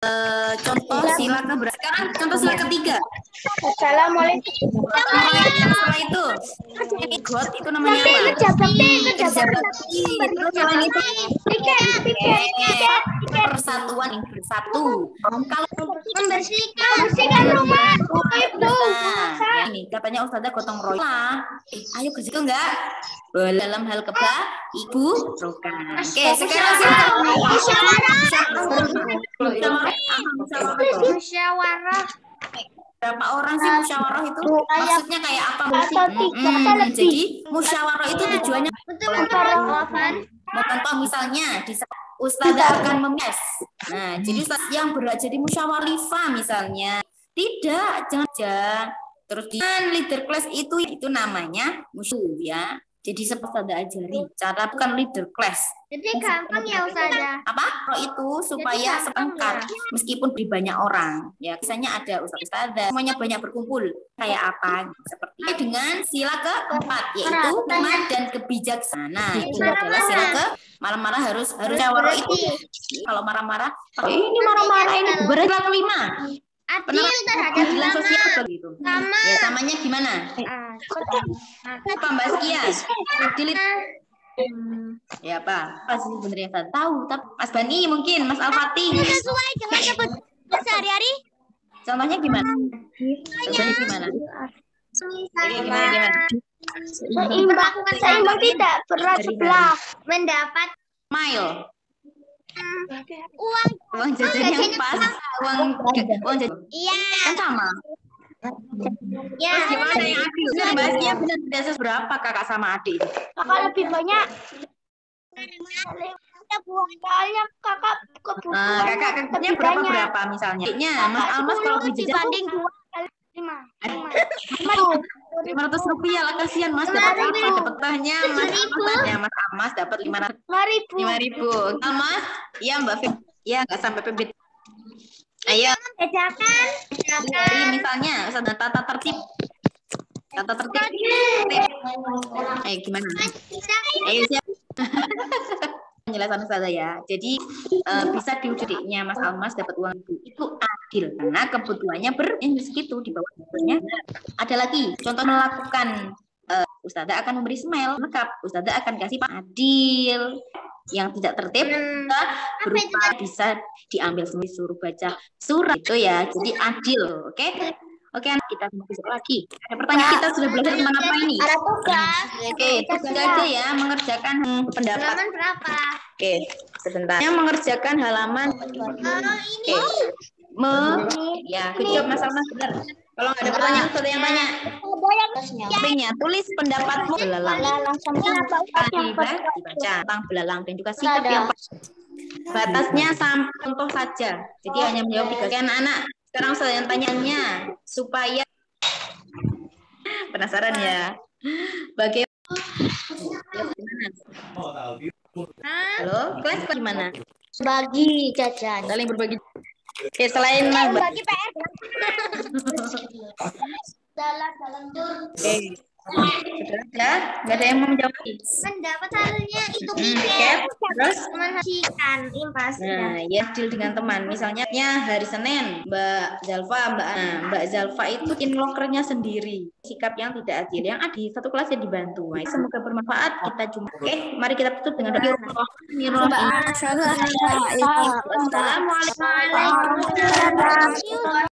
Eh, contoh sila keberapa? Sekarang contoh sila ketiga. Assalamualaikum. Setelah itu, ini God itu namanya apa? Persatuan yang bersatu. Kalau Membersihkan, membersihkan rumah. Itu. Nah, ini katanya Ustazah gotong royong. Eh, ayo ke situ enggak? Dalam hal keba, ibu, rokan. Oke, sekarang. Musyawarah. Musyawarah. Berapa orang sih musyawarah itu? Maksudnya kayak apa? Lebih. Jadi musyawarah itu tujuannya mau contoh misalnya di Ustazah akan memes. Nah, jadi Ustaz yang berat jadi musyawarifah misalnya. Tidak, jangan aja. Terus di leader class itu itu namanya musuh ya. Jadi seperti ada ajari cara bukan leader class. Jadi gampang ya Ustazah. Apa? Kalau itu supaya gampang sepencar meskipun di banyak orang. Ya, misalnya ada ustaz ustazah semuanya banyak berkumpul. Kayak apa? Seperti dengan sila keempat yaitu hikmah dan kebijaksanaan. Itu adalah sila ke marah-marah harus harus syawara itu. Kalau marah-marah, "Eh, ini marah-marah ini berat kelima. Adil terhadap Keadilan sosial sama. begitu. Sama. Ya, samanya gimana? Ah, Apa Mbak Skia? Adil itu Ya apa? Apa sih sebenarnya saya tahu, tapi Mas Bani mungkin, Mas Al-Fatih. Sesuai dengan kebutuhan sehari-hari. Contohnya gimana? Contohnya gimana gimana? Seimbang, seimbang tidak berat sebelah. Mendapat Mile, uang. uang jajan yang pas, uang uang jajan Iya. kan sama. Ya. Terus gimana yang adil? Benar bahasnya benar tidak seberapa kakak sama adik. Kakak lebih banyak. Soalnya kakak kebutuhan. Nah, kakak kakaknya lebih berapa banyak. berapa misalnya? Adiknya, Mas Almas kalau jajan dibanding dua kali lima. Lima. Lima. ratus rupiah lah kasihan Mas. Dapat apa? Dapat tehnya Mas. Almas ya Mas? Almas dapat lima ratus. Lima ribu. lima ribu. Almas, iya Mbak Fit, iya nggak sampai pebit. Ayo, Bedakan. dari misalnya ada tata tertib. Tata tertib. Eh gimana ayo siap. Penjelasan saya ya. Jadi eh, bisa diwujudnya Mas Almas dapat uang. Itu itu adil karena kebutuhannya ber eh, segitu di bawah kebutuhannya ada lagi contoh melakukan eh, Ustazah akan memberi smile lengkap. Ustazah akan kasih Pak adil yang tidak tertib. Bisa berupa bisa diambil sendiri suruh baca surat itu ya. Jadi adil oke? Oke anak kita besok lagi. Ada pertanyaan kita sudah belajar tentang apa ini? Ada tugas. oke tugas aja ya mengerjakan hmm, pendapat. Halaman berapa? oke sebentar. Yang mengerjakan halaman Oh, ini. oke me ya kejawab Mas Almas benar kalau nggak ada pertanyaan Ustazah yang tanya Sampingnya tulis pendapatmu. Belalang. tadi dibaca tentang belalang dan juga sikap yang batasnya sampai contoh saja. Jadi hanya menjawab tiga anak-anak. Sekarang saya yang tanyanya supaya penasaran ya. Bagaimana? Halo kelas gimana? Bagi jajan. saling berbagi Oke, selain Mas Mbak. Bagi PR. Dalam-dalam tur. Oke. Sudah ada? Nggak ada yang mau menjawab? Mendapat hasilnya itu Hmm, pikir. Terus? Menghasikan impas. Nah, ya deal dengan teman. Misalnya ya, hari Senin, Mbak Zalfa, Mbak nah, Mbak Zalfa itu in lokernya sendiri. Sikap yang tidak adil. Yang ada satu kelas ya dibantu. Nah, semoga bermanfaat. Kita jumpa. Oke, mari kita tutup dengan doa. Assalamualaikum. Waalaikumsalam.